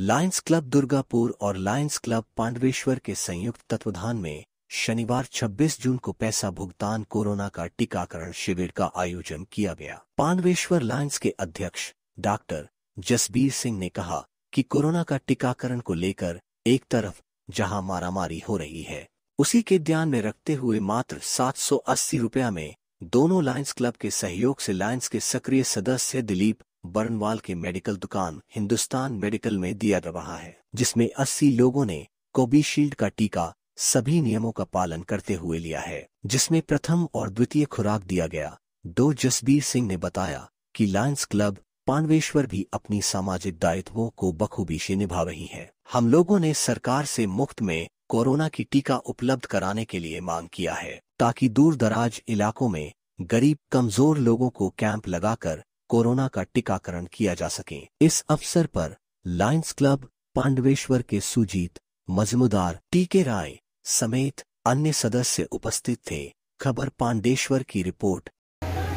Lions club Durgapur और Lions club Pandaveshwar के संयुक्त तत्वधान में शनिवार 26 जून को पैसा भुगतान कोरोना का टीकाकरण शिविर का आयोजन किया गया। पांडवेश्वर लायंस के अध्यक्ष डॉक्टर जसबीर सिंह ने कहा कि कोरोना का टीकाकरण को लेकर एक तरफ़ जहाँ मारामारी हो रही है, उसी के ध्यान में रखते हुए मात्र सात सौ अस्सी रुपया में दोनों लायंस क्लब के सहयोग से लायंस के सक्रिय सदस्य दिलीप बर्नवाल के मेडिकल दुकान हिंदुस्तान मेडिकल में दिया रहा है, जिसमें 80 लोगों ने कोविशील्ड का टीका सभी नियमों का पालन करते हुए लिया है, जिसमें प्रथम और द्वितीय खुराक दिया गया। दो जसबीर सिंह ने बताया कि लायंस क्लब पांडवेश्वर भी अपनी सामाजिक दायित्वों को बखूबी से निभा रही है। हम लोगों ने सरकार से मुफ़्त में कोरोना की टीका उपलब्ध कराने के लिए मांग किया है, ताकि दूर दराज इलाकों में गरीब कमज़ोर लोगों को कैंप लगाकर कोरोना का टीकाकरण किया जा सके। इस अवसर पर लायंस क्लब पांडवेश्वर के सुजीत मजमुदार टीके राय समेत अन्य सदस्य उपस्थित थे। खबर पांडेश्वर की रिपोर्ट।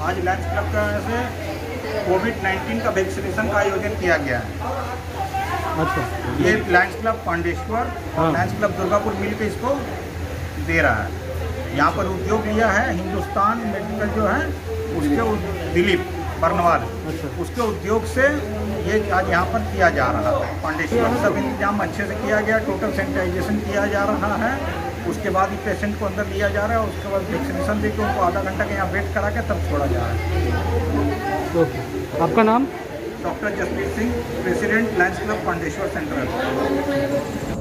आज लायंस क्लब का से कोविड 19 का वैक्सीनेशन का आयोजन किया गया है। अच्छा। ये लायंस क्लब पांडेश्वर हाँ। लायंस क्लब दुर्गापुर मिल के इसको दे रहा है। यहाँ पर उद्योग लिया है हिंदुस्तान मेडिकल जो है उसके दिलीप। बर्नवाल। अच्छा। उसके उद्योग से ये आज यहाँ पर किया जा रहा है। पांडेश्वर सब इंतज़ाम अच्छे से किया गया टोटल सैनिटाइजेशन किया जा रहा है। उसके बाद ही पेशेंट को अंदर लिया जा रहा है उसके बाद वैक्सीनेशन देकर उनको आधा घंटा के यहाँ वेट करा के तब छोड़ा जा रहा है। ओके आपका नाम? Doctor Jasvir Singh president Lions Club Pandeshwar central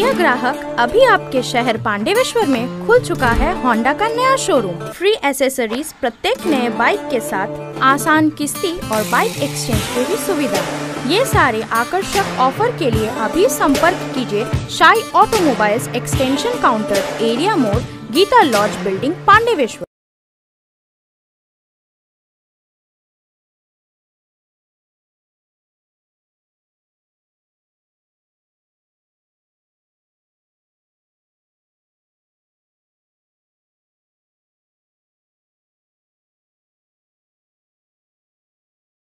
प्रिय ग्राहक, अभी आपके शहर पांडेवेश्वर में खुल चुका है होंडा का नया शोरूम फ्री एसेसरीज प्रत्येक नए बाइक के साथ आसान किस्ती और बाइक एक्सचेंज की भी सुविधा। ये सारे आकर्षक ऑफ़र के लिए अभी संपर्क कीजिए Shahi automobiles extension counter area मोड़ गीता लॉज बिल्डिंग पांडेवेश्वर